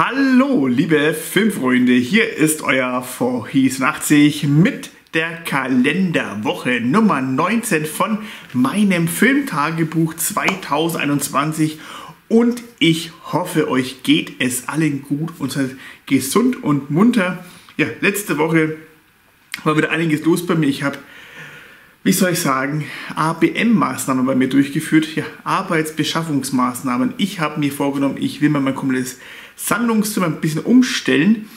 Hallo, liebe Filmfreunde, hier ist euer Vorhies80 mit der Kalenderwoche Nummer 19 von meinem Filmtagebuch 2021 und ich hoffe, euch geht es allen gut und seid gesund und munter. Ja, letzte Woche war wieder einiges los bei mir. Ich habe wie soll ich sagen, ABM-Maßnahmen bei mir durchgeführt, ja, Arbeitsbeschaffungsmaßnahmen. Ich habe mir vorgenommen, ich will mal mein komplettes Sammlungszimmer ein bisschen umstellen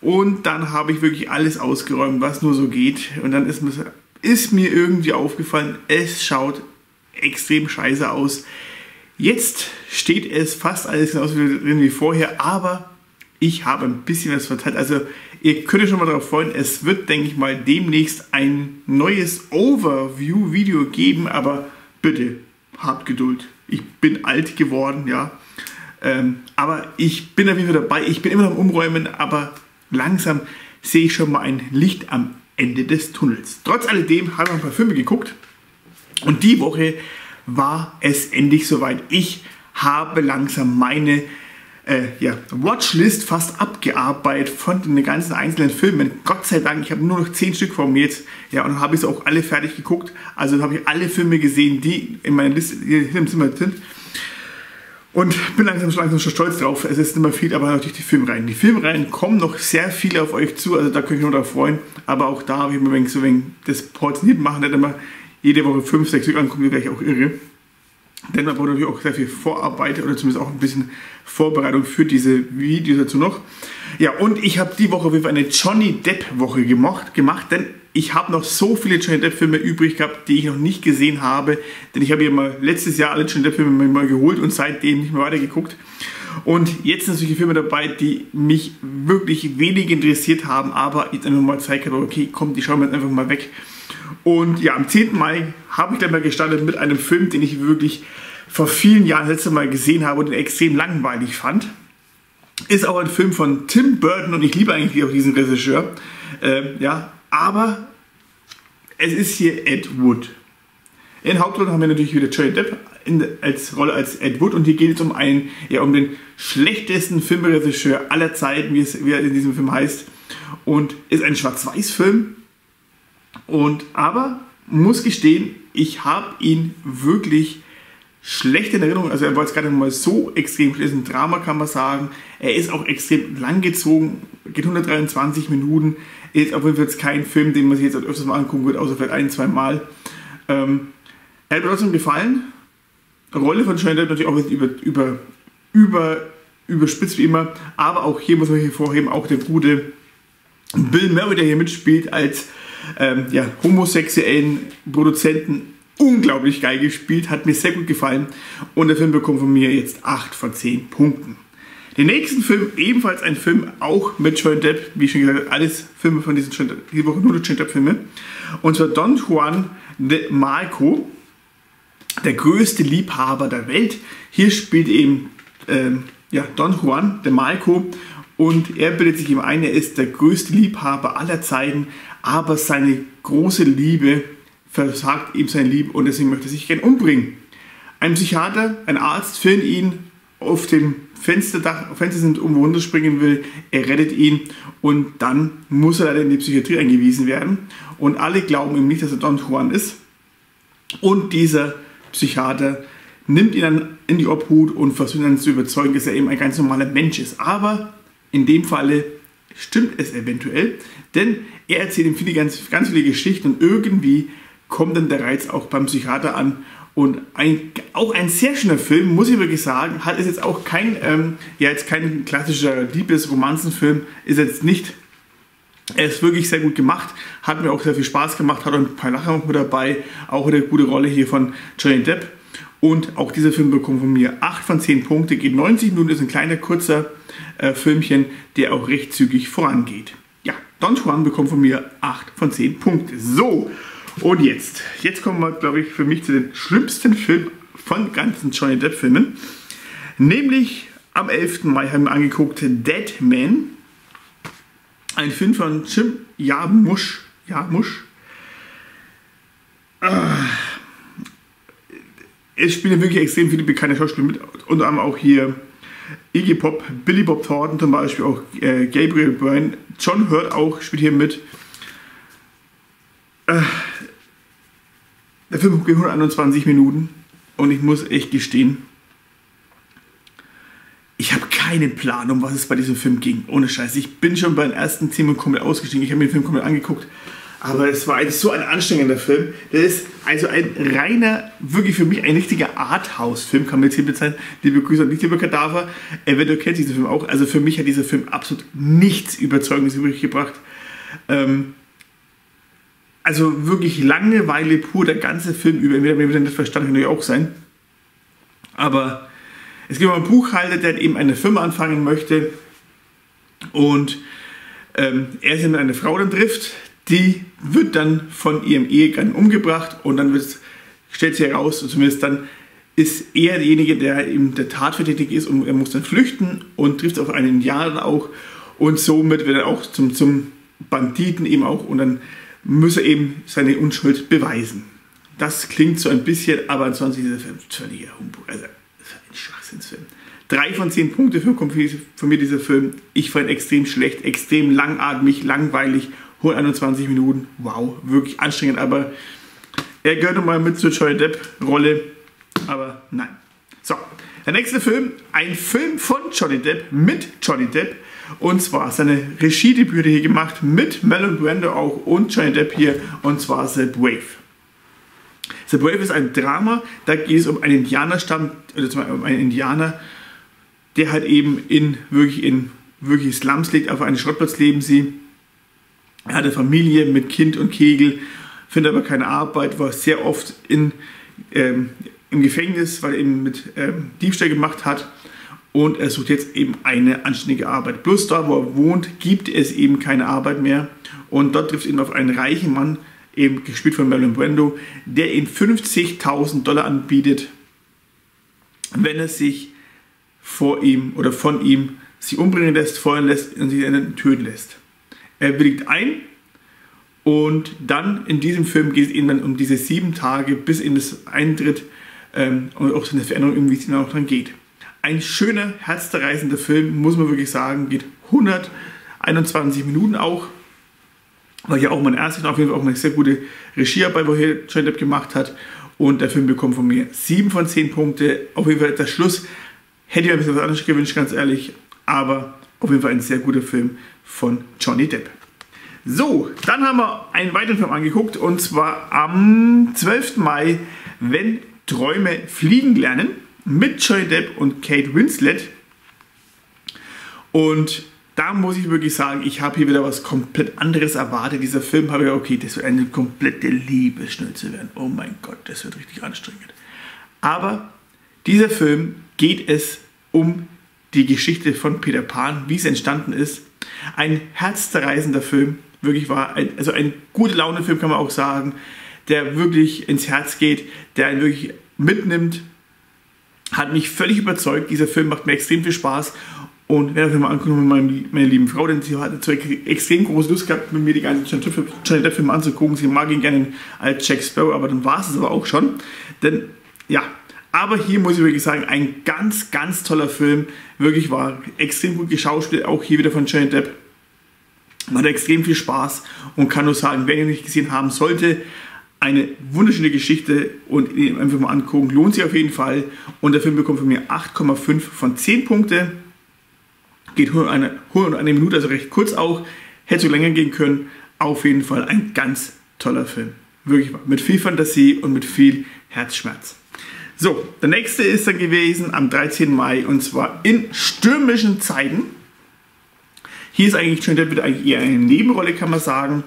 und dann habe ich wirklich alles ausgeräumt, was nur so geht. Und dann ist mir, ist mir irgendwie aufgefallen, es schaut extrem scheiße aus. Jetzt steht es fast alles genauso wie vorher, aber ich habe ein bisschen was verteilt. Also ihr könnt euch schon mal darauf freuen, es wird, denke ich mal, demnächst ein neues Overview-Video geben, aber bitte habt Geduld. Ich bin alt geworden, ja. Ähm, aber ich bin auf jeden Fall dabei. Ich bin immer noch am Umräumen, aber langsam sehe ich schon mal ein Licht am Ende des Tunnels. Trotz alledem habe ich ein paar Filme geguckt und die Woche war es endlich soweit. Ich habe langsam meine äh, ja, Watchlist fast abgearbeitet von den ganzen einzelnen Filmen. Gott sei Dank, ich habe nur noch 10 Stück vor mir jetzt. Ja, und habe ich es auch alle fertig geguckt. Also habe ich alle Filme gesehen, die in meiner Liste hier im Zimmer sind. Und bin langsam, langsam schon stolz drauf. Es ist nicht mehr viel, aber natürlich die Filmreihen. Die Filmreihen kommen noch sehr viele auf euch zu, also da könnt ihr nur darauf freuen. Aber auch da habe ich mir so wegen das portioniert machen, nicht immer jede Woche 5, 6 Stück angucken, wäre ich auch irre. Denn man braucht natürlich auch sehr viel Vorarbeit oder zumindest auch ein bisschen Vorbereitung für diese Videos dazu noch. Ja, und ich habe die Woche auf jeden Fall eine Johnny Depp Woche gemacht, gemacht denn ich habe noch so viele Johnny Depp Filme übrig gehabt, die ich noch nicht gesehen habe. Denn ich habe ja mal letztes Jahr alle Johnny Depp Filme mal geholt und seitdem nicht mehr weitergeguckt. Und jetzt sind solche Filme dabei, die mich wirklich wenig interessiert haben, aber jetzt einfach mal Zeit habe, okay, komm, die schauen wir jetzt einfach mal weg. Und ja, am 10. Mai habe ich dann mal gestartet mit einem Film, den ich wirklich vor vielen Jahren das letzte Mal gesehen habe und den extrem langweilig fand. Ist auch ein Film von Tim Burton und ich liebe eigentlich auch diesen Regisseur. Ähm, ja, aber es ist hier Ed Wood. In Hauptrolle haben wir natürlich wieder Johnny Depp in, als Rolle als Ed Wood und hier geht es um einen, ja, um den schlechtesten Filmregisseur aller Zeiten, wie, es, wie er in diesem Film heißt. Und ist ein Schwarz-Weiß-Film und aber muss gestehen, ich habe ihn wirklich schlecht in Erinnerung. Also er war jetzt gerade mal so extrem, ist ein Drama, kann man sagen. Er ist auch extrem langgezogen, geht 123 Minuten. Ist auf jeden Fall jetzt kein Film, den man sich jetzt öfters mal angucken wird, außer vielleicht ein, zwei Mal. Ähm, er hat mir trotzdem gefallen. Rolle von Johnny Depp natürlich auch über, über, über, überspitzt wie immer. Aber auch hier muss man hervorheben, auch der gute Bill Murray, der hier mitspielt, als ähm, ja, homosexuellen Produzenten unglaublich geil gespielt, hat mir sehr gut gefallen. Und der Film bekommt von mir jetzt 8 von 10 Punkten. Den nächsten Film, ebenfalls ein Film, auch mit Johnny Depp, wie schon gesagt, alles Filme von diesen Johnny Depp, die Woche nur Johnny Depp Filme, und zwar Don Juan de Marco, der größte Liebhaber der Welt. Hier spielt eben ähm, ja, Don Juan de Marco. Und er bildet sich ihm ein, er ist der größte Liebhaber aller Zeiten, aber seine große Liebe versagt ihm sein Lieb und deswegen möchte er sich gern umbringen. Ein Psychiater, ein Arzt findet ihn auf dem Fensterdach, Fenster sind um runterspringen will, er rettet ihn und dann muss er leider in die Psychiatrie eingewiesen werden und alle glauben ihm nicht, dass er Don Juan ist und dieser Psychiater nimmt ihn dann in die Obhut und versucht ihn dann zu überzeugen, dass er eben ein ganz normaler Mensch ist. Aber in dem Falle stimmt es eventuell, denn er erzählt ihm viele, ganz, ganz viele Geschichten und irgendwie kommt dann der Reiz auch beim Psychiater an. Und ein, auch ein sehr schöner Film, muss ich wirklich sagen, hat es jetzt auch kein, ähm, ja, jetzt kein klassischer Liebes-Romanzenfilm, ist jetzt nicht. Er ist wirklich sehr gut gemacht, hat mir auch sehr viel Spaß gemacht, hat ein paar Lacher mit dabei, auch eine gute Rolle hier von Johnny Depp. Und auch dieser Film bekommt von mir 8 von 10 Punkte, geht 90 Minuten, ist ein kleiner, kurzer äh, Filmchen, der auch recht zügig vorangeht. Ja, Don Juan bekommt von mir 8 von 10 Punkte. So, und jetzt, jetzt kommen wir, glaube ich, für mich zu den schlimmsten Filmen von ganzen Johnny Depp Filmen. Nämlich am 11. Mai haben wir angeguckt Dead Man. Ein Film von Jim Jarmusch. Jarmusch. Ah. Es spielen wirklich extrem viele bekannte Schauspieler mit. Unter anderem auch hier Iggy Pop, Billy Bob Thornton zum Beispiel, auch äh, Gabriel Byrne, John Hurt auch spielt hier mit. Äh, der Film geht 121 Minuten und ich muss echt gestehen, ich habe keinen Plan, um was es bei diesem Film ging. Ohne Scheiß. Ich bin schon bei den ersten 10 Minuten komplett ausgestiegen. Ich habe mir den Film komplett angeguckt. Aber es war so ein anstrengender Film. Das ist also ein reiner, wirklich für mich ein richtiger Arthouse-Film, kann man jetzt hier bezeichnen. Liebe Grüße an dich, lieber Kadaver. Eventuell kennt diesen Film auch. Also für mich hat dieser Film absolut nichts Überzeugendes übrig gebracht. Ähm, also wirklich Langeweile pur, der ganze Film über. Entweder mir nicht verstanden, kann auch sein. Aber es gibt einen Buchhalter, der eben eine Firma anfangen möchte und ähm, er sich mit einer Frau dann trifft, die wird dann von ihrem Ehegatten umgebracht und dann stellt sich heraus, zumindest dann ist er derjenige, der eben der Tat verdächtig ist und er muss dann flüchten und trifft auf einen Indianer auch und somit wird er auch zum, zum Banditen eben auch und dann muss er eben seine Unschuld beweisen. Das klingt so ein bisschen, aber ansonsten ist es völliger Humbug. Also, ein Schwachsinnsfilm. Drei von zehn Punkte für, von mir dieser Film. Ich fand extrem schlecht, extrem langatmig, langweilig 121 Minuten, wow, wirklich anstrengend, aber er gehört mal mit zur Johnny Depp-Rolle, aber nein. So, der nächste Film, ein Film von Johnny Depp mit Johnny Depp und zwar seine Regiedebüte hier gemacht mit Marlon Brando auch und Johnny Depp hier und zwar The Brave. The Brave ist ein Drama, da geht es um einen Indianerstamm, oder um einen Indianer, der halt eben in wirklich in wirklich Slums liegt, auf einem Schrottplatz leben sie er hatte Familie mit Kind und Kegel, findet aber keine Arbeit, war sehr oft in, ähm, im Gefängnis, weil er eben mit ähm, Diebstahl gemacht hat. Und er sucht jetzt eben eine anständige Arbeit. Plus da, wo er wohnt, gibt es eben keine Arbeit mehr. Und dort trifft ihn auf einen reichen Mann, eben gespielt von Marlon Brando, der ihm 50.000 Dollar anbietet, wenn er sich vor ihm oder von ihm sie umbringen lässt, feuern lässt und dann töten lässt. Er willigt ein und dann in diesem Film geht es ihm dann um diese sieben Tage bis in das Eintritt ähm, und auch so eine Veränderung, wie es ihm auch dann geht. Ein schöner, herzzerreißender Film, muss man wirklich sagen, geht 121 Minuten auch. War ja auch mein erstes, auf jeden Fall auch eine sehr gute Regiearbeit, wo hier Johnny Depp gemacht hat. Und der Film bekommt von mir 7 von 10 Punkte. Auf jeden Fall der Schluss hätte ich mir ein bisschen was anderes gewünscht, ganz ehrlich. Aber auf jeden Fall ein sehr guter Film von Johnny Depp. So, dann haben wir einen weiteren Film angeguckt und zwar am 12. Mai, wenn Träume fliegen lernen, mit Johnny Depp und Kate Winslet. Und da muss ich wirklich sagen, ich habe hier wieder was komplett anderes erwartet. Dieser Film habe ich, okay, das wird eine komplette Liebesschnitze werden. Oh mein Gott, das wird richtig anstrengend. Aber dieser Film geht es um die Geschichte von Peter Pan, wie es entstanden ist. Ein herzzerreißender Film, wirklich war, ein, also ein gute Laune-Film kann man auch sagen, der wirklich ins Herz geht, der einen wirklich mitnimmt, hat mich völlig überzeugt. Dieser Film macht mir extrem viel Spaß und wenn ihr mal anguckt mit meiner lieben Frau, denn sie so extrem große Lust gehabt, mit mir die ganzen Johnny Depp-Filme anzugucken. Sie mag ihn gerne als Jack Sparrow, aber dann war es es aber auch schon. Denn ja, aber hier muss ich wirklich sagen, ein ganz, ganz toller Film. Wirklich war extrem gut geschauspielt, auch hier wieder von Johnny Depp. Man hat extrem viel Spaß und kann nur sagen, wer ihn nicht gesehen haben sollte, eine wunderschöne Geschichte und einfach mal angucken. Lohnt sich auf jeden Fall. Und der Film bekommt von mir 8,5 von 10 Punkte. Geht nur eine, nur eine Minute, also recht kurz auch. Hätte so länger gehen können. Auf jeden Fall ein ganz toller Film. Wirklich mit viel Fantasie und mit viel Herzschmerz. So, der nächste ist dann gewesen am 13. Mai und zwar in stürmischen Zeiten. Hier ist eigentlich schon wieder eigentlich eher eine Nebenrolle, kann man sagen.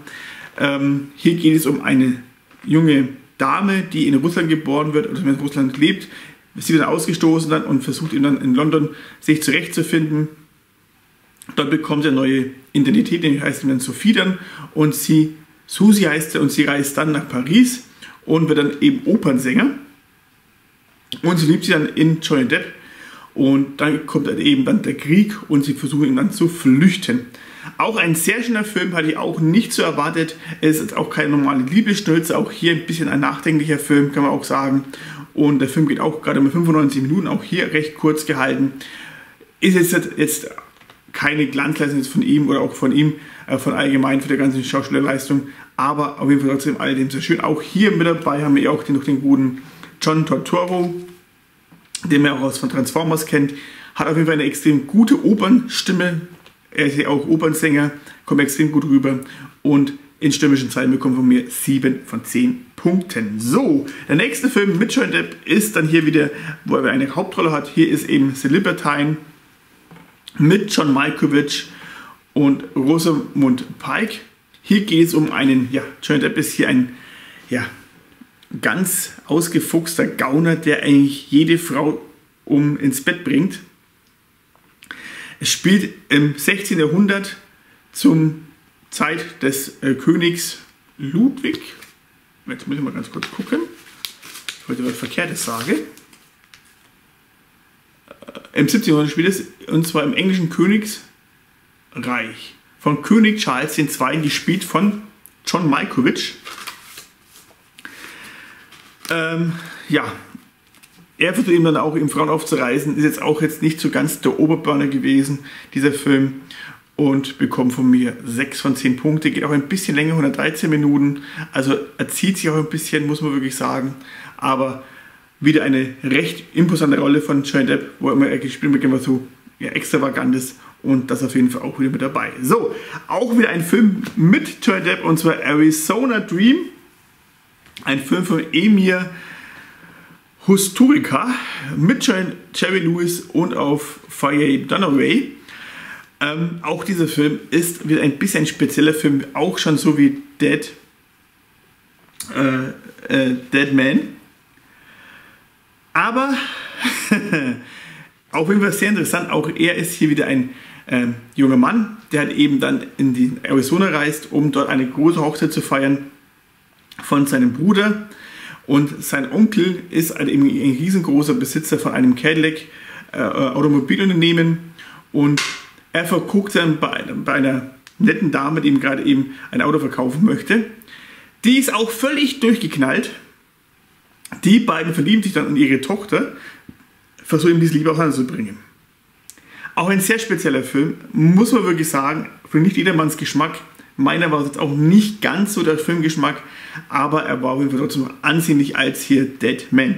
Ähm, hier geht es um eine junge Dame, die in Russland geboren wird oder in Russland lebt. Sie wird ausgestoßen dann und versucht dann in London sich zurechtzufinden. Dort bekommt sie eine neue Identität, die heißt dann Sophie dann und sie, Susi heißt sie und sie reist dann nach Paris und wird dann eben Opernsänger. Und sie liebt sie dann in Johnny Depp. Und dann kommt dann eben dann der Krieg und sie versuchen ihn dann zu flüchten. Auch ein sehr schöner Film, hatte ich auch nicht so erwartet. Es ist auch keine normale Liebesstürze, auch hier ein bisschen ein nachdenklicher Film, kann man auch sagen. Und der Film geht auch gerade mit 95 Minuten, auch hier recht kurz gehalten. ist jetzt, jetzt keine Glanzleistung von ihm oder auch von ihm, äh, von allgemein für die ganze Schauspielerleistung, aber auf jeden Fall trotzdem alledem sehr schön. Auch hier mit dabei haben wir auch den, noch den guten John Tortoro, den man auch aus von Transformers kennt. Hat auf jeden Fall eine extrem gute Opernstimme. Er ist ja auch Opernsänger, kommt extrem gut rüber. Und in stimmischen Zeiten bekommen von mir 7 von 10 Punkten. So, der nächste Film mit Johnny Depp ist dann hier wieder, wo er eine Hauptrolle hat. Hier ist eben The Libertine mit John Malkovich und Rosamund Pike. Hier geht es um einen, ja, Johnny Depp ist hier ein, ja, ganz ausgefuchster Gauner, der eigentlich jede Frau um ins Bett bringt. Es spielt im 16. Jahrhundert zum Zeit des äh, Königs Ludwig. Jetzt muss ich mal ganz kurz gucken, ich heute was Verkehrtes sage. Äh, Im 17. Jahrhundert spielt es, und zwar im englischen Königsreich. Von König Charles II. gespielt von John Malkovich. Ähm, ja, er versucht ihm dann auch im Frauen aufzureisen, ist jetzt auch jetzt nicht so ganz der Oberburner gewesen, dieser Film. Und bekommt von mir 6 von 10 Punkte, geht auch ein bisschen länger, 113 Minuten. Also er zieht sich auch ein bisschen, muss man wirklich sagen. Aber wieder eine recht imposante Rolle von Johnny Depp, wo er immer gespielt wird, immer so ja, extravagant ist. Und das auf jeden Fall auch wieder mit dabei. So, auch wieder ein Film mit Johnny Depp und zwar Arizona Dream. Ein Film von Emir Husturica mit Jerry Lewis und auf Faye Dunaway. Ähm, auch dieser Film ist wieder ein bisschen ein spezieller Film, auch schon so wie Dead, äh, äh, Dead Man. Aber auf jeden Fall sehr interessant, auch er ist hier wieder ein äh, junger Mann, der halt eben dann in die Arizona reist, um dort eine große Hochzeit zu feiern von seinem Bruder. Und sein Onkel ist eben ein riesengroßer Besitzer von einem Cadillac äh, Automobilunternehmen und er verguckt dann bei, bei einer netten Dame, die ihm gerade eben ein Auto verkaufen möchte. Die ist auch völlig durchgeknallt. Die beiden verlieben sich dann in ihre Tochter, versuchen diese Liebe auseinanderzubringen. Auch ein sehr spezieller Film, muss man wirklich sagen, für nicht jedermanns Geschmack. Meiner war jetzt auch nicht ganz so der Filmgeschmack, aber er war auf jeden Fall trotzdem ansehnlich als hier Dead Man.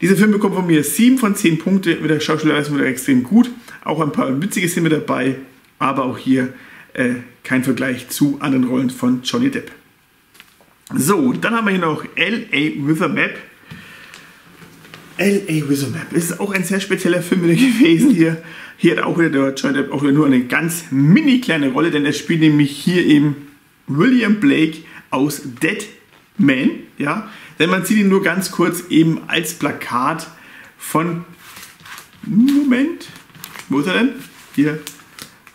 Dieser Film bekommt von mir 7 von 10 Punkte, mit der Schauspielerleistung wieder extrem gut. Auch ein paar witzige Szenen mit dabei, aber auch hier äh, kein Vergleich zu anderen Rollen von Johnny Depp. So, dann haben wir hier noch L.A. with a Map. L.A. with a Map ist auch ein sehr spezieller Film wieder gewesen hier. Hier hat auch wieder der Depp auch wieder nur eine ganz mini kleine Rolle, denn er spielt nämlich hier eben William Blake aus Dead Man. Ja? Denn man sieht ihn nur ganz kurz eben als Plakat von. Moment, wo ist er denn? Hier.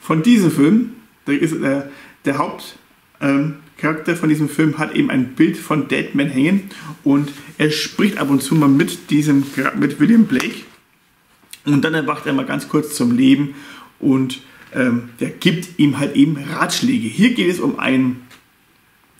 Von diesem Film. Der, ist, der, der Hauptcharakter ähm, von diesem Film hat eben ein Bild von Deadman hängen und er spricht ab und zu mal mit diesem mit William Blake und dann erwacht er mal ganz kurz zum Leben und ähm, der gibt ihm halt eben Ratschläge. Hier geht es um einen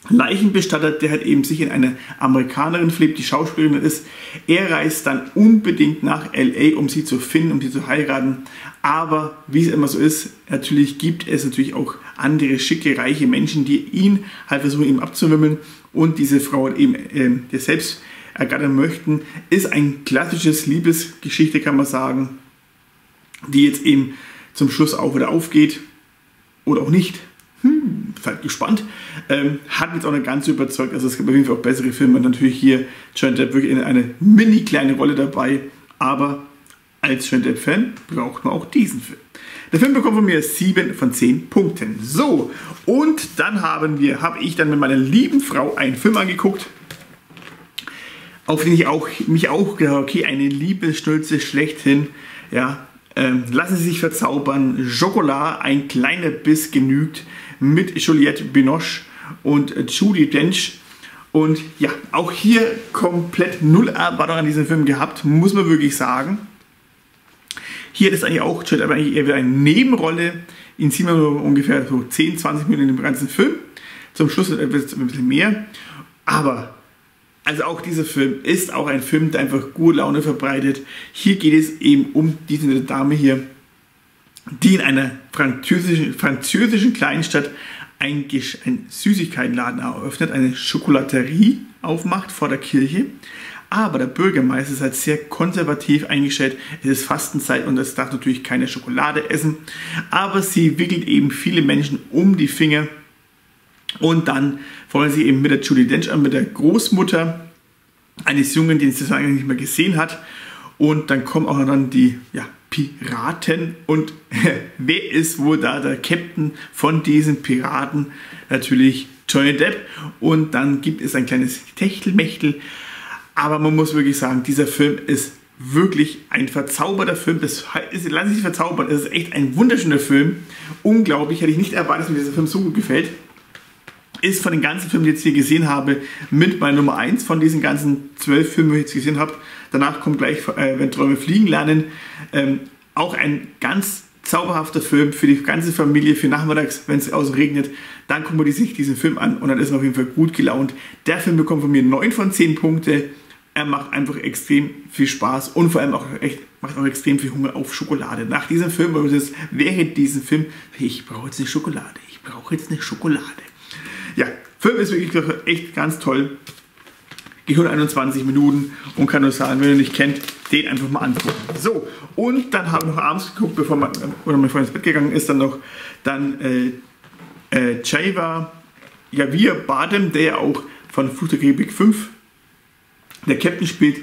Leichenbestatter, der halt eben sich in eine Amerikanerin verliebt, die Schauspielerin ist. Er reist dann unbedingt nach LA, um sie zu finden, um sie zu heiraten. Aber wie es immer so ist, natürlich gibt es natürlich auch andere schicke, reiche Menschen, die ihn halt versuchen, ihm abzuwimmeln. Und diese Frau halt eben, äh, der selbst ergattern möchten, ist ein klassisches Liebesgeschichte, kann man sagen, die jetzt eben zum Schluss auch wieder aufgeht oder auch nicht hm, seid gespannt. Ähm, hat mich jetzt auch nicht ganz überzeugt. Also es gibt auf jeden Fall auch bessere Filme. Natürlich hier Johnny Depp wirklich in eine mini kleine Rolle dabei. Aber als Johnny Depp-Fan braucht man auch diesen Film. Der Film bekommt von mir 7 von 10 Punkten. So, und dann haben wir, habe ich dann mit meiner lieben Frau einen Film angeguckt, auf den ich auch, mich auch gedacht okay, eine Liebesstülze schlechthin. Ja, ähm, lassen Sie sich verzaubern. Schokolade, ein kleiner Biss genügt mit Juliette Binoche und Judy Dench. Und ja, auch hier komplett null Erwartung an diesen Film gehabt, muss man wirklich sagen. Hier ist eigentlich auch aber eigentlich eher wieder eine Nebenrolle. Ihn sieht man ungefähr so 10, 20 Minuten in dem ganzen Film. Zum Schluss ein bisschen mehr. Aber also auch dieser Film ist auch ein Film, der einfach gute Laune verbreitet. Hier geht es eben um diese Dame hier, die in einer französischen, französischen Kleinstadt ein, ein Süßigkeitenladen eröffnet, eine Schokolaterie aufmacht vor der Kirche. Aber der Bürgermeister ist halt sehr konservativ eingestellt. Es ist Fastenzeit und es darf natürlich keine Schokolade essen. Aber sie wickelt eben viele Menschen um die Finger. Und dann wollen sie eben mit der Julie Dench an, mit der Großmutter eines Jungen, den sie eigentlich nicht mehr gesehen hat. Und dann kommen auch dann die ja, Piraten. Und wer ist wohl da der Captain von diesen Piraten? Natürlich Johnny Depp. Und dann gibt es ein kleines Techtelmechtel. Aber man muss wirklich sagen, dieser Film ist wirklich ein verzauberter Film. Das ist, lass sich verzaubern. Es ist echt ein wunderschöner Film. Unglaublich. Hätte ich nicht erwartet, dass mir dieser Film so gut gefällt. Ist von den ganzen Filmen, die ich jetzt hier gesehen habe, mit bei Nummer 1 von diesen ganzen zwölf Filmen, die ich jetzt gesehen habe. Danach kommt gleich, äh, wenn Träume fliegen lernen. Ähm, auch ein ganz zauberhafter Film für die ganze Familie, für nachmittags, wenn es außen regnet. Dann gucken wir sich diesen Film an und dann ist man auf jeden Fall gut gelaunt. Der Film bekommt von mir 9 von 10 Punkte. Er macht einfach extrem viel Spaß und vor allem auch echt, macht auch extrem viel Hunger auf Schokolade. Nach diesem Film, hätte diesen Film, ich brauche jetzt eine Schokolade, ich brauche jetzt eine Schokolade. Ja, Film ist wirklich echt ganz toll. Geht 121 Minuten und kann nur sagen, wenn ihr nicht kennt, den einfach mal angucken. So, und dann haben wir noch abends geguckt, bevor man, oder mein Freund ins Bett gegangen ist, dann noch dann äh, äh, Java Javier Badem, der auch von Flugzeug 5 der Captain spielt,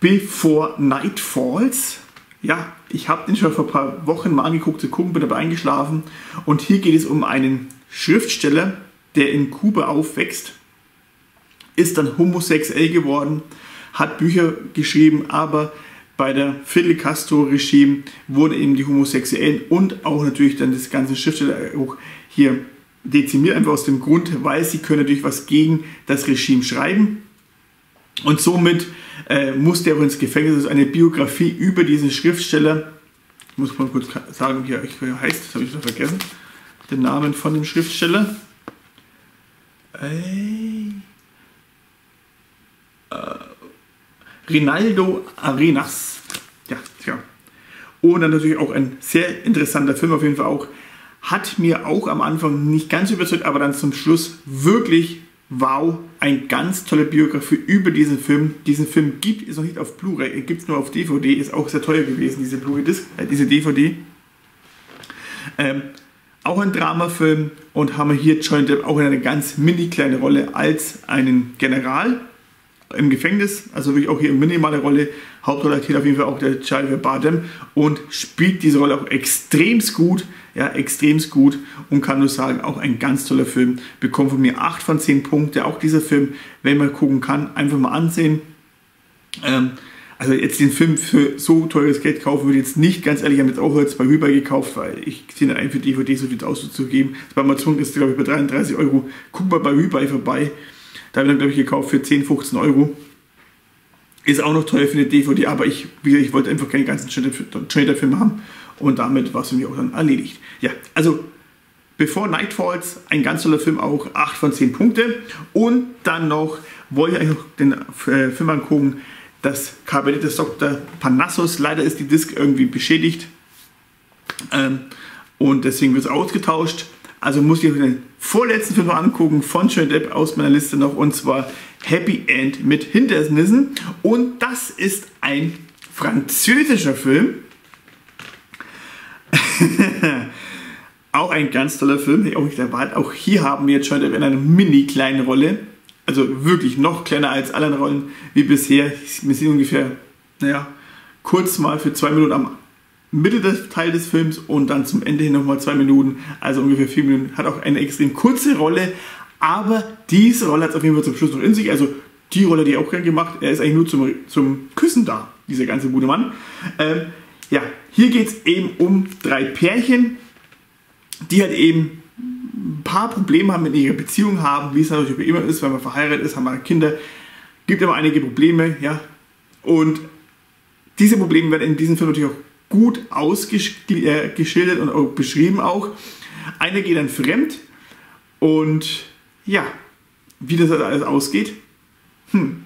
Before Night Falls. Ja, ich habe den schon vor ein paar Wochen mal angeguckt zu gucken, bin dabei eingeschlafen. Und hier geht es um einen Schriftsteller, der in Kuba aufwächst, ist dann homosexuell geworden, hat Bücher geschrieben, aber bei der Fidel Castro-Regime wurden eben die Homosexuellen und auch natürlich dann das ganze Schriftsteller auch hier dezimiert, einfach aus dem Grund, weil sie können natürlich was gegen das Regime schreiben. Und somit äh, musste er auch ins Gefängnis. Das ist eine Biografie über diesen Schriftsteller. Ich muss mal kurz sagen, wie er heißt, das habe ich noch vergessen. Den Namen von dem Schriftsteller. Äh, Rinaldo Arenas. Ja, tja. Und dann natürlich auch ein sehr interessanter Film, auf jeden Fall auch. Hat mir auch am Anfang nicht ganz überzeugt, aber dann zum Schluss wirklich wow, ein ganz tolle Biografie über diesen Film. Diesen Film gibt es noch nicht auf Blu-ray, gibt es nur auf DVD, ist auch sehr teuer gewesen, diese Blu-ray-Disc, äh, diese DVD. Ähm, auch ein Dramafilm und haben wir hier Johnny Depp auch in eine ganz mini kleine Rolle als einen General im Gefängnis, also wirklich auch hier eine minimale Rolle. Hauptrolle hat hier auf jeden Fall auch der Javier Bardem und spielt diese Rolle auch extremst gut, ja, extremst gut und kann nur sagen, auch ein ganz toller Film. Bekommt von mir 8 von 10 Punkte. Auch dieser Film, wenn man gucken kann, einfach mal ansehen. Ähm, also jetzt den Film für so teures Geld kaufen würde ich jetzt nicht, ganz ehrlich, ich habe jetzt auch jetzt bei Rüber gekauft, weil ich sehe nicht ein für DVD so viel auszugeben. Bei Amazon ist glaube ich bei 33 Euro. Guck mal bei Rüber vorbei. Da habe ich dann, glaube ich, gekauft für 10, 15 Euro. Ist auch noch teuer für eine DVD, aber ich, ich wollte einfach keine ganzen Trader-Filme haben und damit war es für mich auch dann erledigt. Ja, also Before Night Falls, ein ganz toller Film auch, 8 von 10 Punkte. Und dann noch, wollte ich eigentlich noch den äh, Film angucken, das Kabinett des Dr. Panassos. Leider ist die Disc irgendwie beschädigt ähm, und deswegen wird es ausgetauscht. Also muss ich den vorletzten Film noch angucken von Johnny Depp aus meiner Liste noch und zwar Happy End mit Hindernissen. Und das ist ein französischer Film. auch ein ganz toller Film, auch. Auch hier haben wir jetzt schon in einer mini kleinen Rolle. Also wirklich noch kleiner als alle Rollen wie bisher. Wir sind ungefähr, naja, kurz mal für zwei Minuten am Mitte des Teil des Films und dann zum Ende hin nochmal zwei Minuten, also ungefähr vier Minuten. Hat auch eine extrem kurze Rolle, aber diese Rolle hat es auf jeden Fall zum Schluss noch in sich. Also die Rolle, die er auch gerne gemacht, er ist eigentlich nur zum, zum Küssen da, dieser ganze gute Mann. Ähm, ja, hier geht es eben um drei Pärchen, die halt eben ein paar Probleme haben mit ihrer Beziehung haben, wie es natürlich immer ist, wenn man verheiratet ist, haben wir Kinder, gibt immer einige Probleme, ja. Und diese Probleme werden in diesem Film natürlich auch gut ausgeschildert und auch beschrieben auch. Einer geht dann fremd und ja, wie das alles ausgeht. Hm.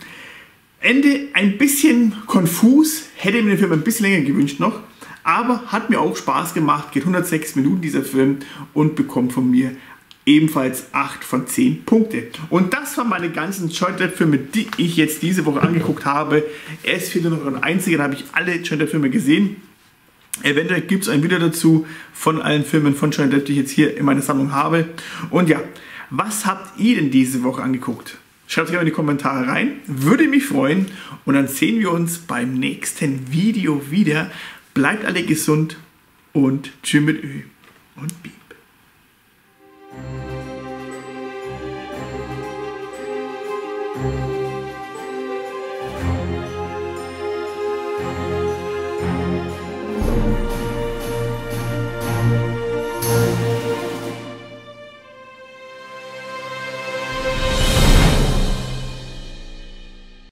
Ende ein bisschen konfus, hätte mir den Film ein bisschen länger gewünscht noch, Aber hat mir auch Spaß gemacht, geht 106 Minuten dieser Film und bekommt von mir ebenfalls 8 von 10 Punkte. Und das waren meine ganzen Joint-Filme, die ich jetzt diese Woche angeguckt habe. Es fehlt noch ein einziger, da habe ich alle Joint-Filme gesehen. Eventuell gibt es ein Video dazu von allen Filmen von Johnny Depp, die ich jetzt hier in meiner Sammlung habe. Und ja, was habt ihr denn diese Woche angeguckt? Schreibt es gerne in die Kommentare rein, würde mich freuen. Und dann sehen wir uns beim nächsten Video wieder. Bleibt alle gesund und tschüss mit Ö und Bieb.